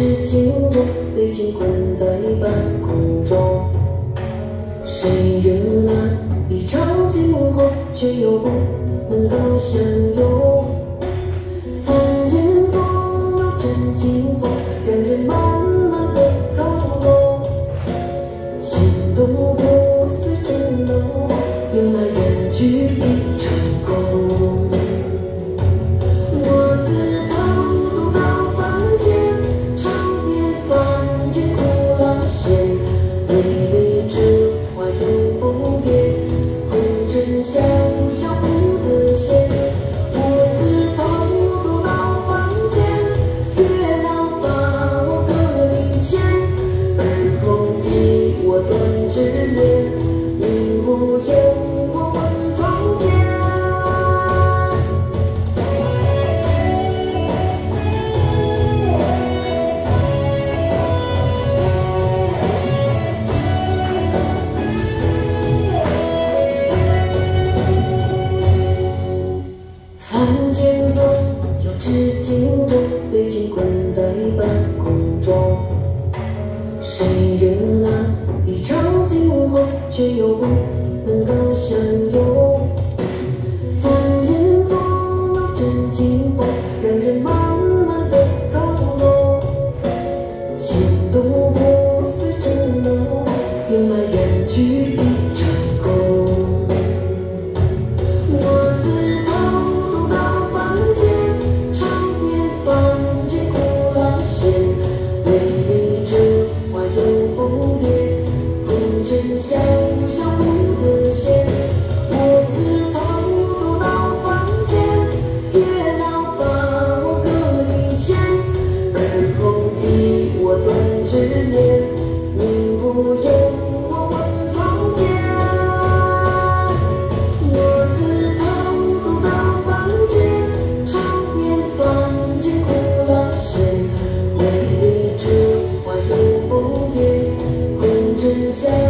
痴情种被情困在半空中，谁惹那一场惊鸿，却又不能够相拥。凡间总有真情。痴情种被情困在半空中。谁人那一场惊鸿却又不能够相拥。say